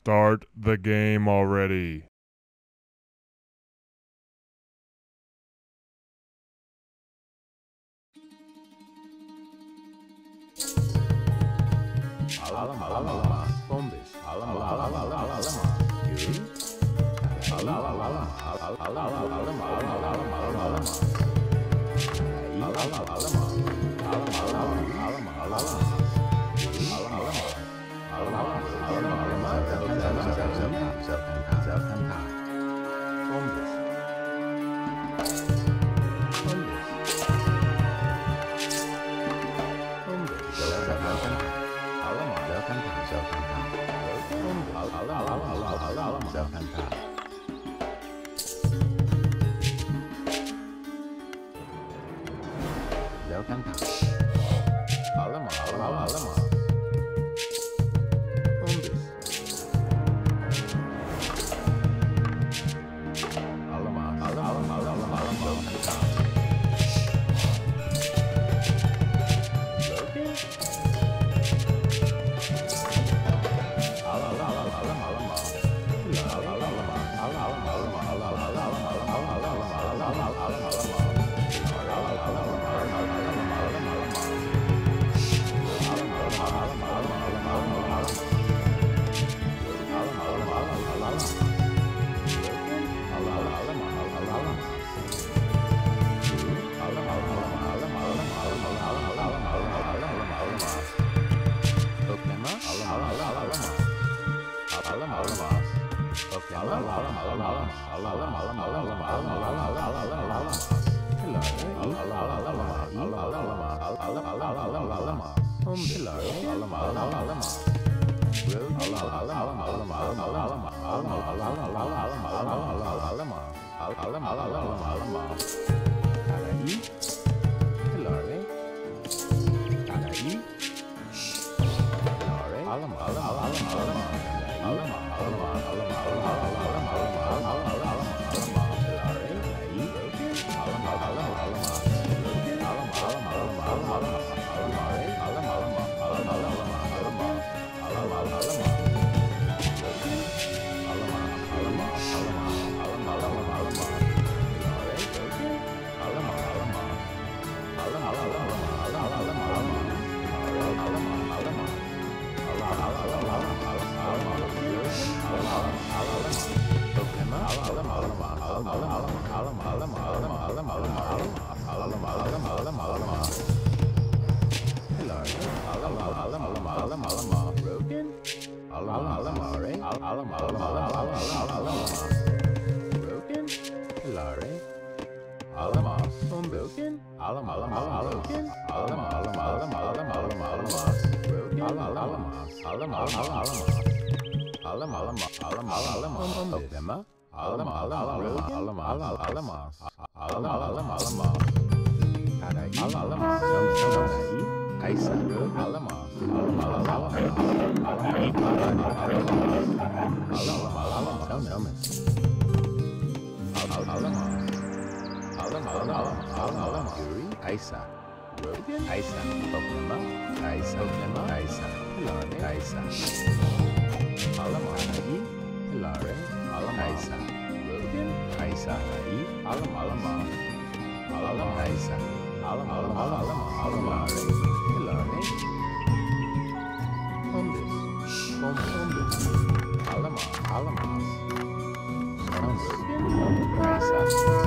Start the game already. Aisa. Aisa. Oklahoma. Aisa. Oklahoma. Aisa. Hilare. Aisa. Alamahagi. Hilare. Alamahagi. Aisa. Alamin. Aisa Hai. Alam Alam Alam. Alam Alam Aisa. Alam Alam Alam Alam Alam Alam. Ilani. Hombis. Hom Hombis. Alam Alam Alam. Alamaz. Alamaz.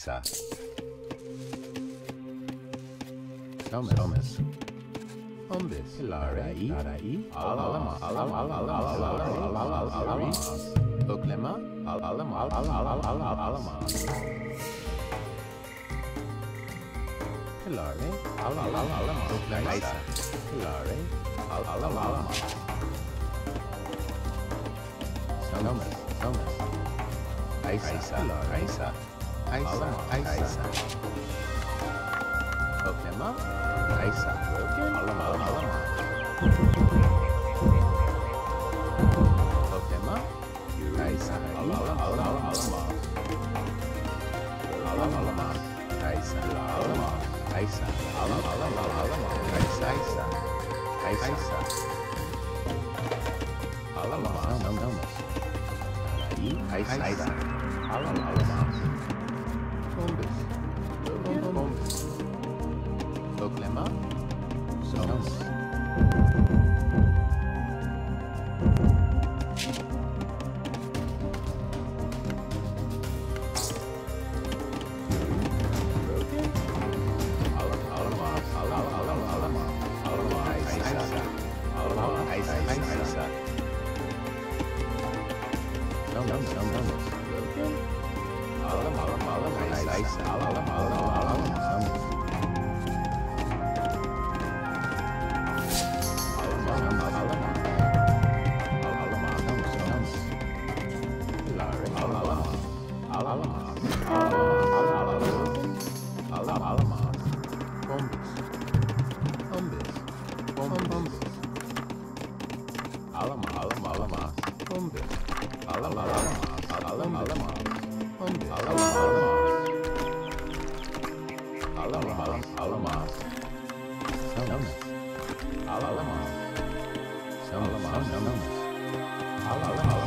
Aisa. Thomas. Thomas. Ombis. Hilari. Hilari. Alamas. Alamas. Alamas. Alamas. Oklema. Alamas. Alamas. Hilari. Alamas. Aisa. Hilari. Alamas. Thomas. Thomas. Aisa. Aisa. Aisa. Aisa. Oklema. Aisa. Alamas. Alamas. Oklema. Aisa. Alamas. Alamas. Alamas. Aisa. Alamas. Aisa. Alamas. Aisa. Aisa. Aisa. Alamas. Alamas. Aisa. Aisa. Alamas. Bombes. Thomas.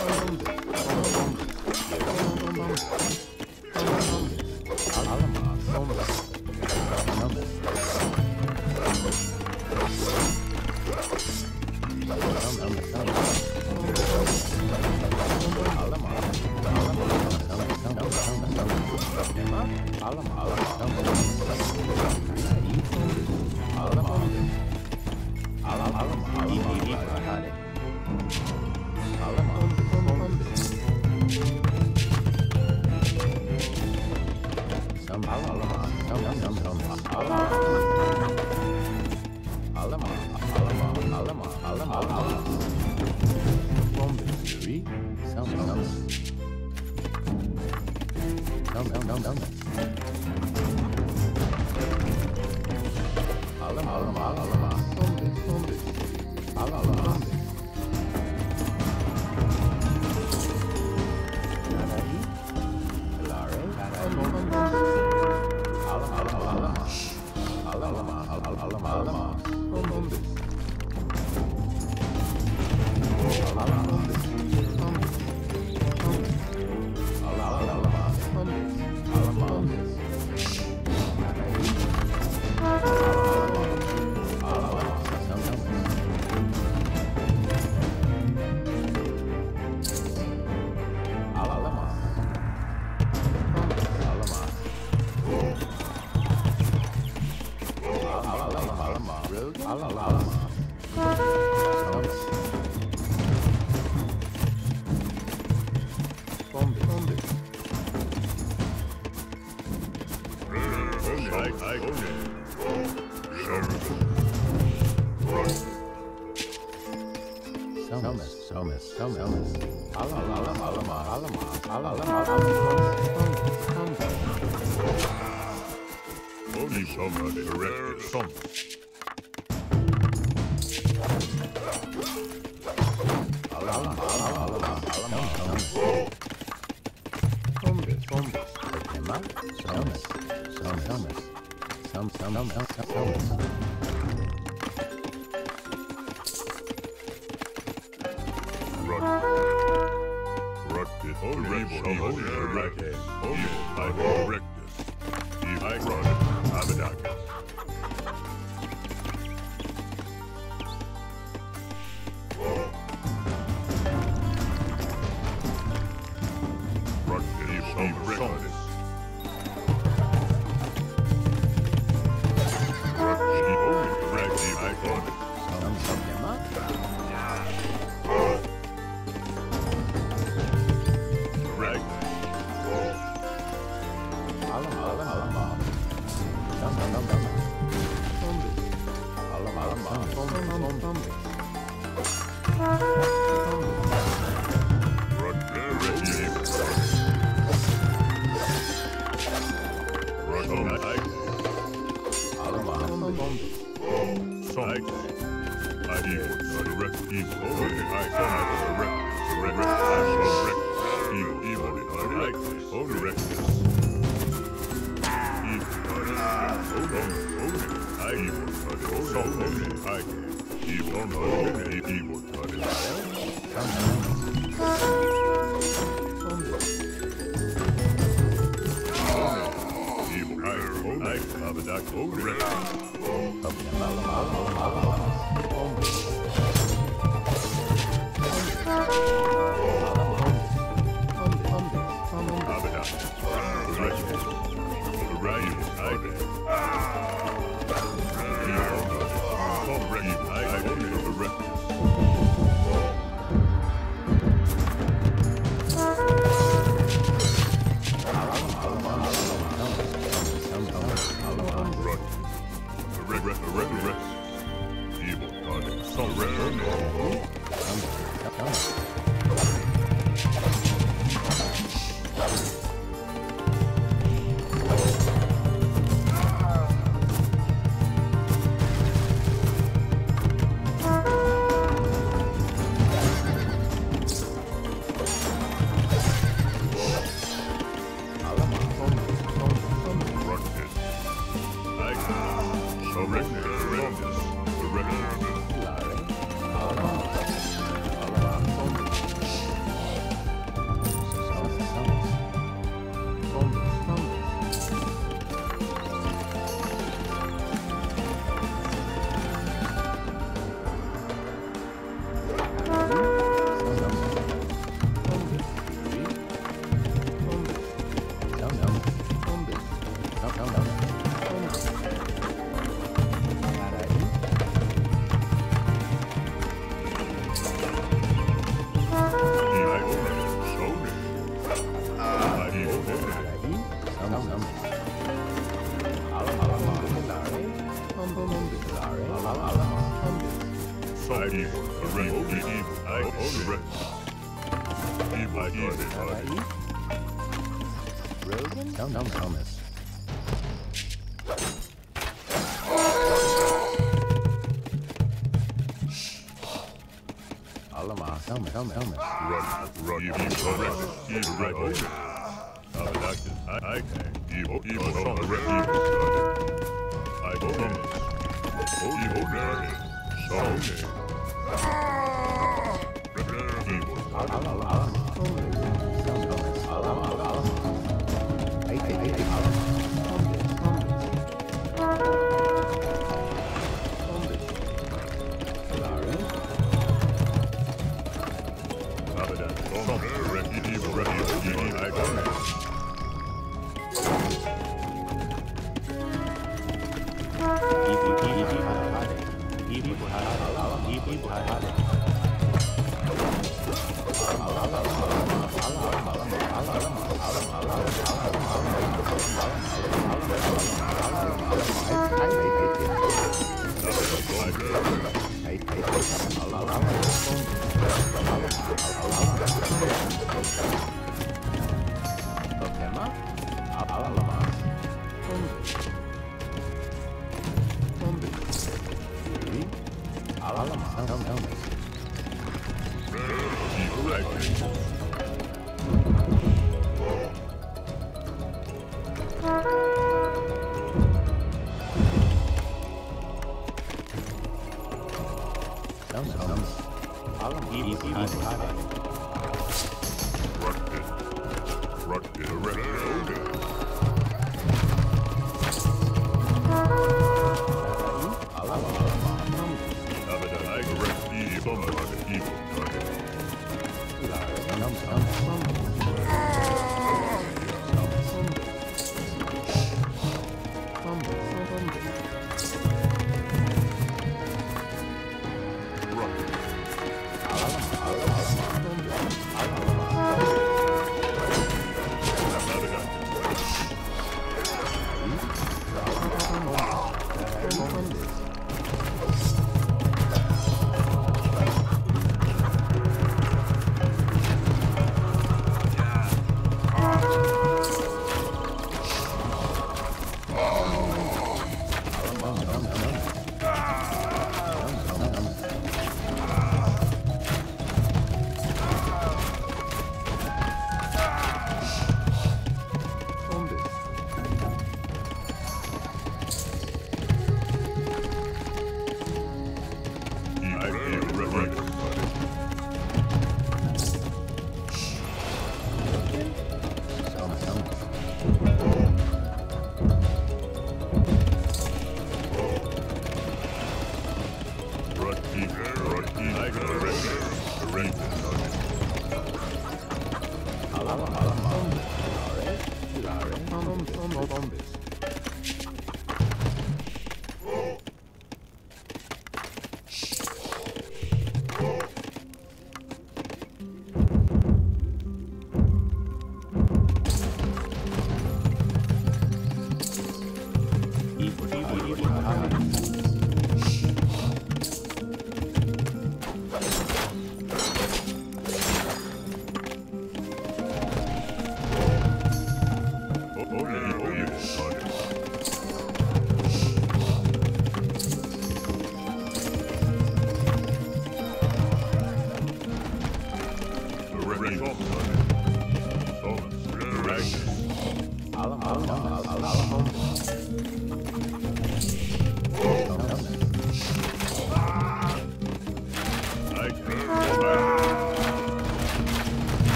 Hallelujah. Only Não, não, não, calma. Okay, I can Come on. I Alamas. Alamas. Alamas. Alamas.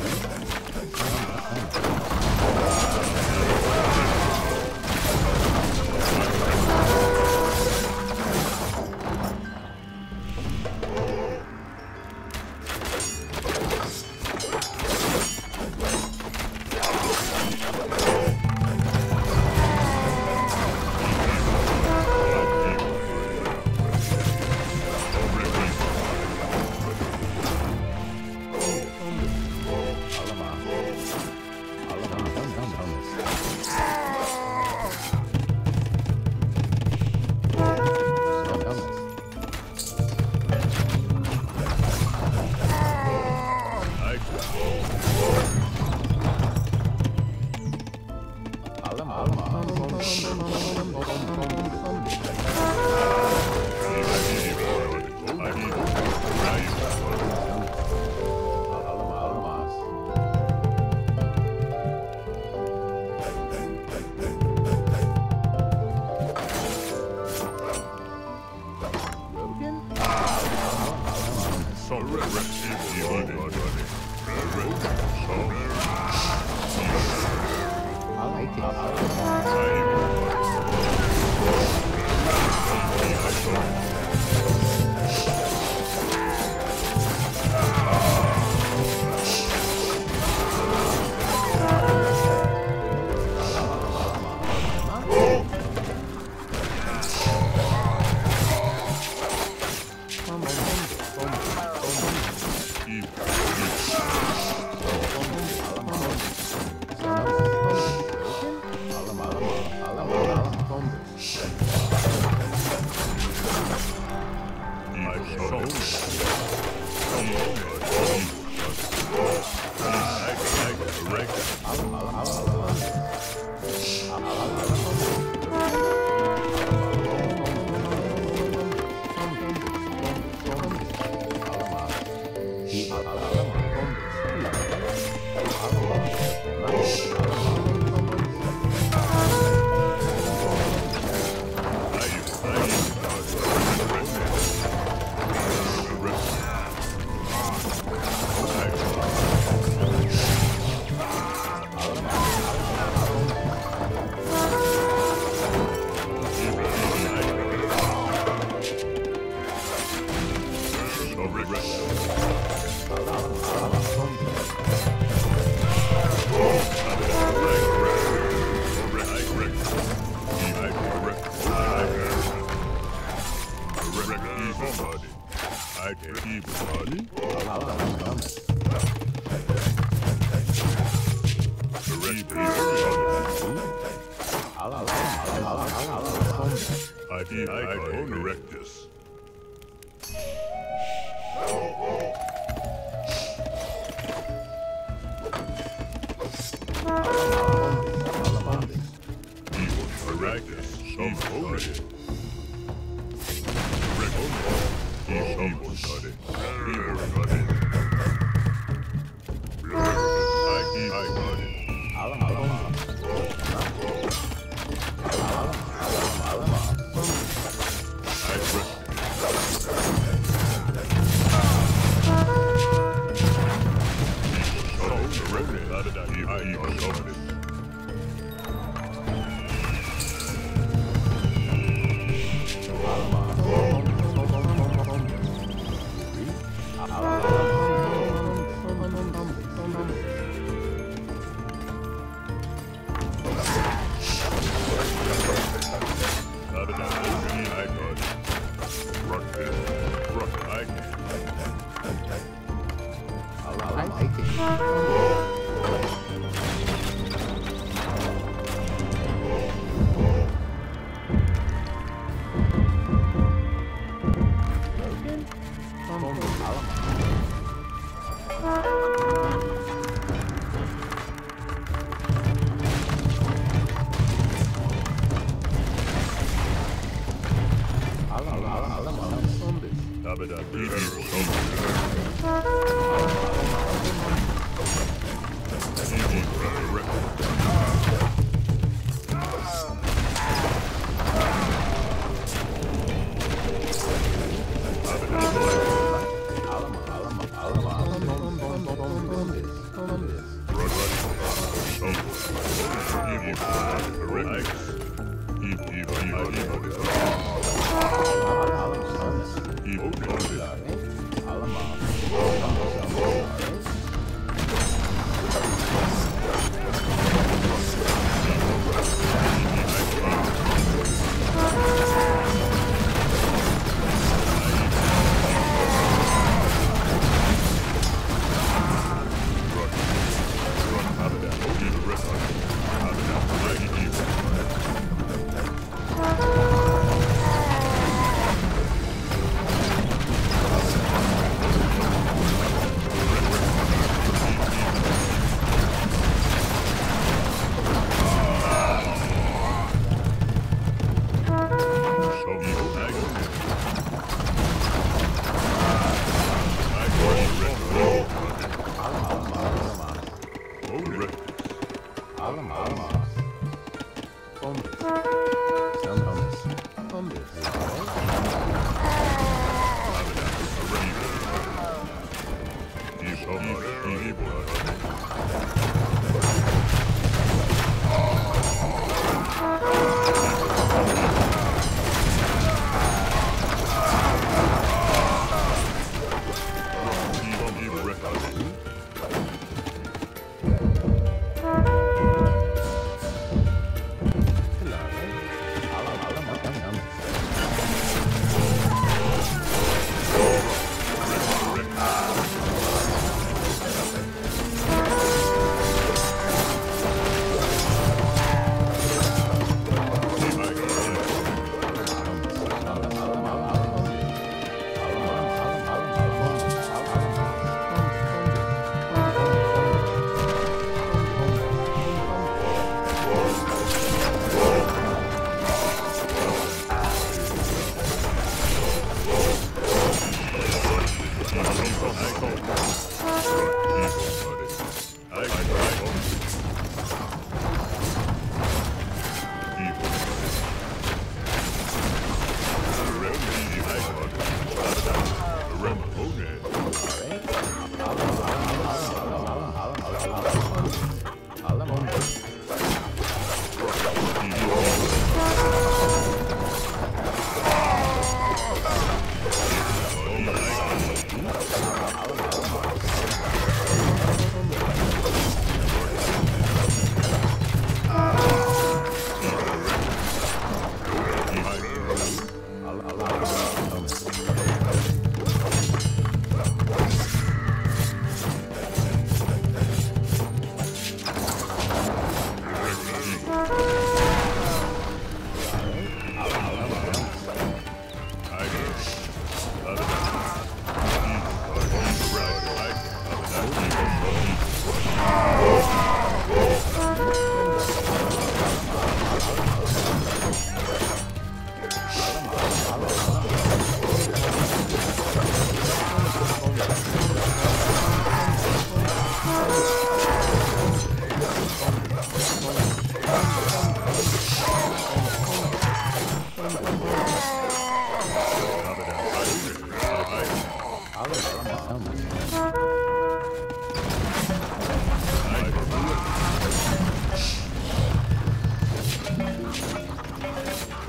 Oh, my God.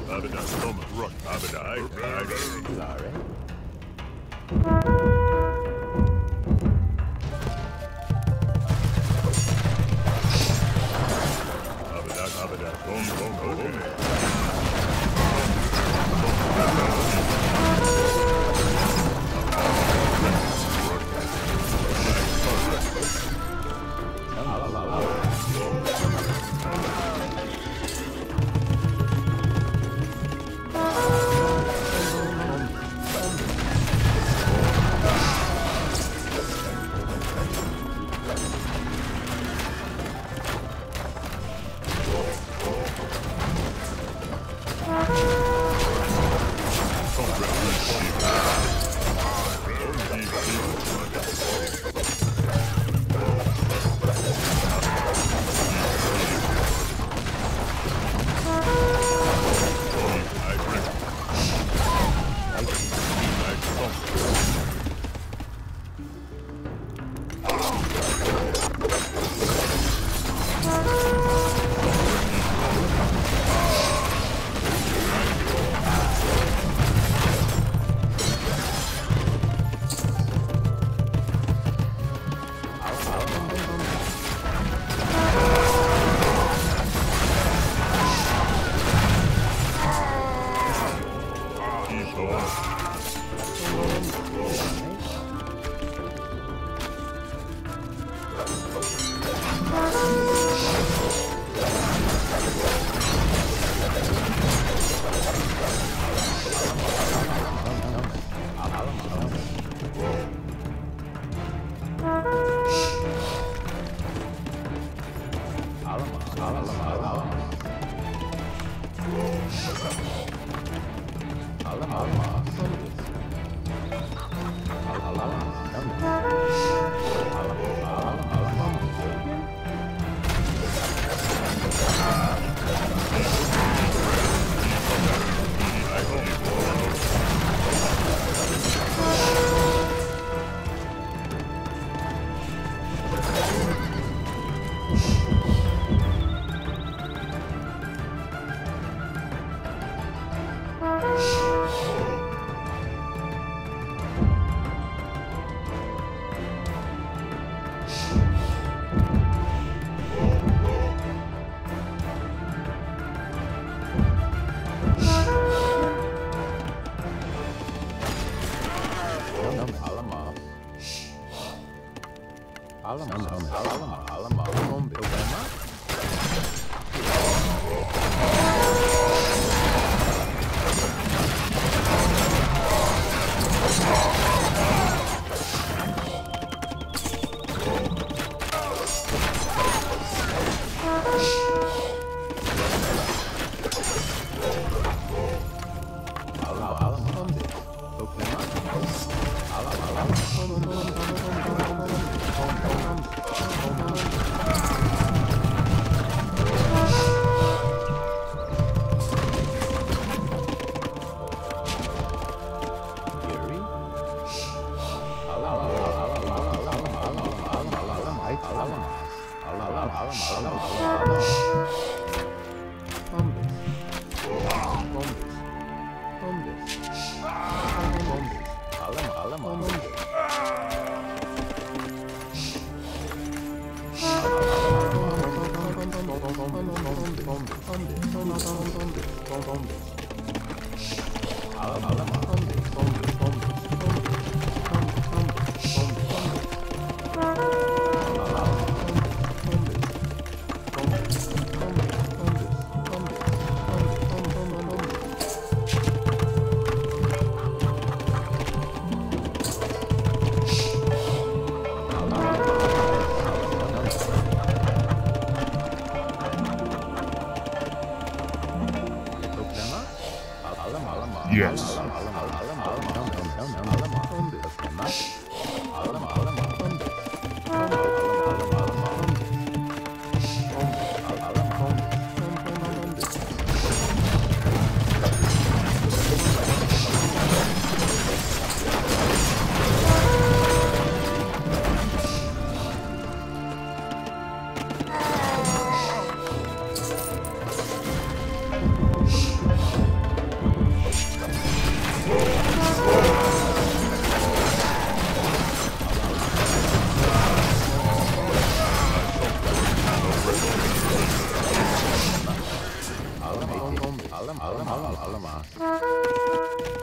Abada, Soma, Rook, Abada,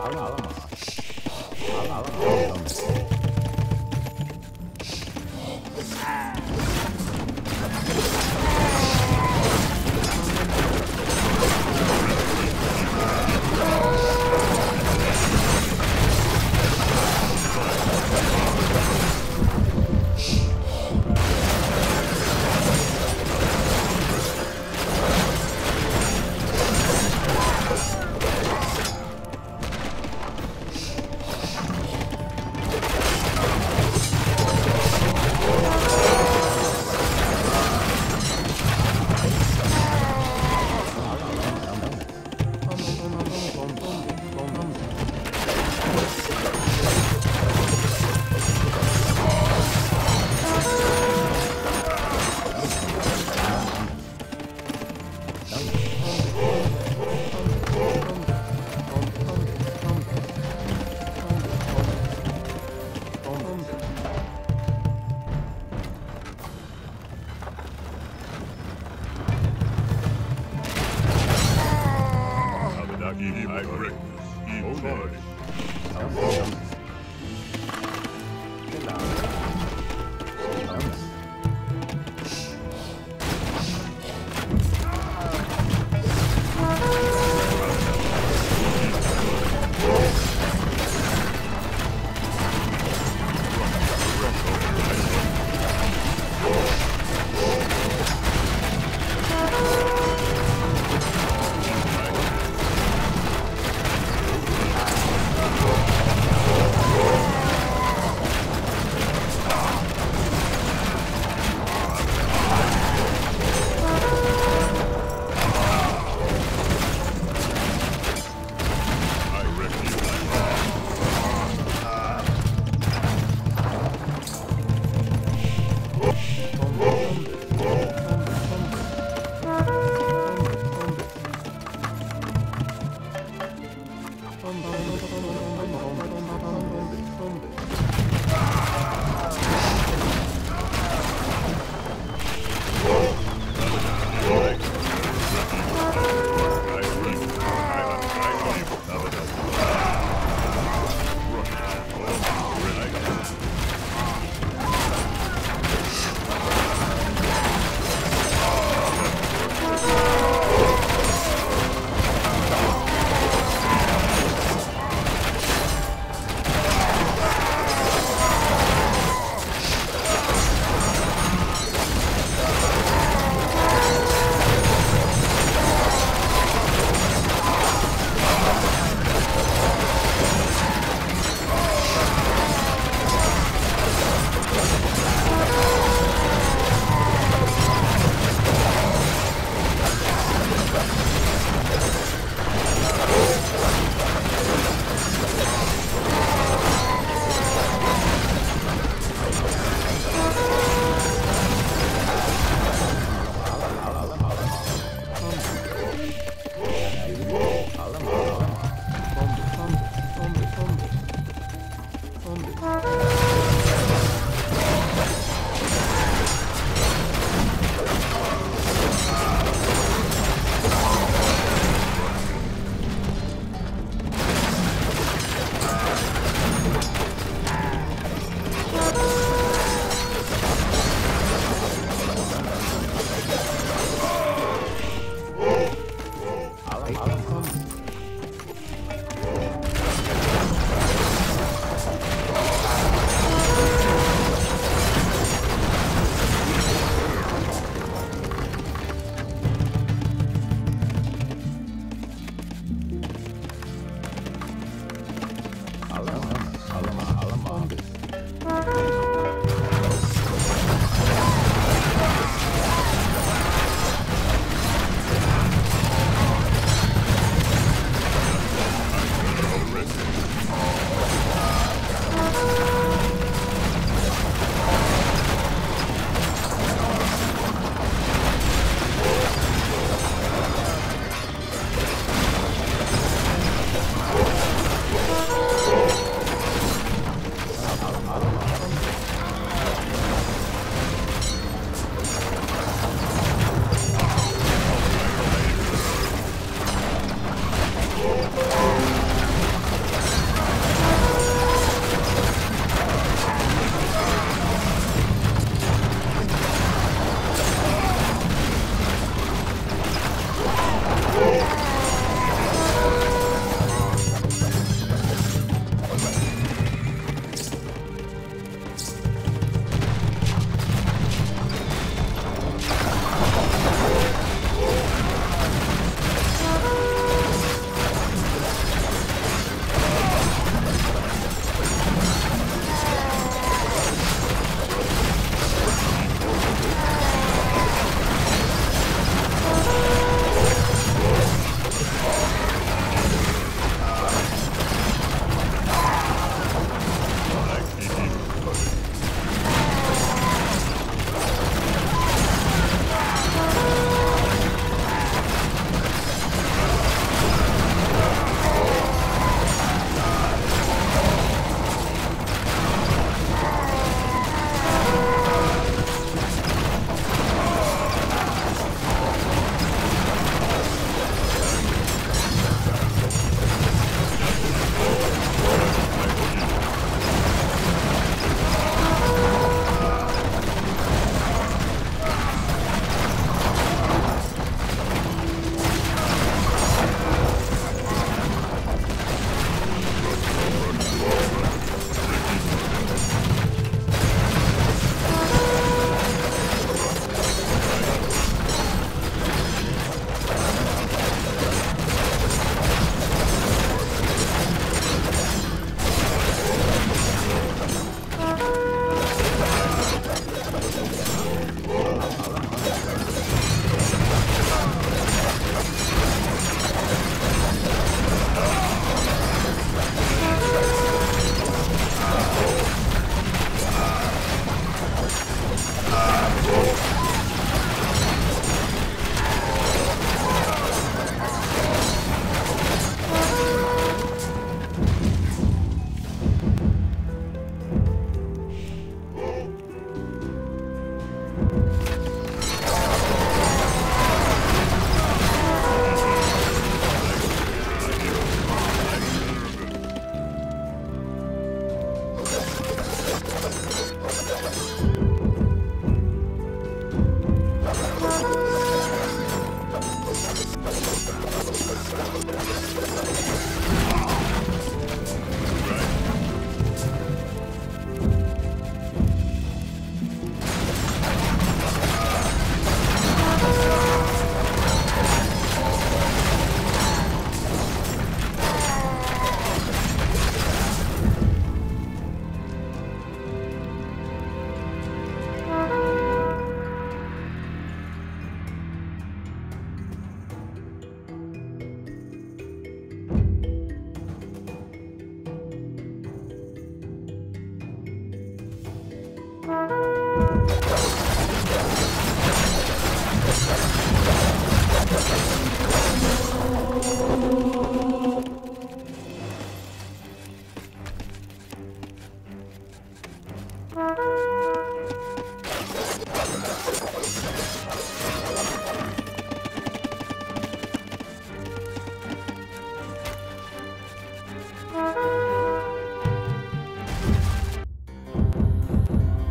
完了完了完了完了 on this.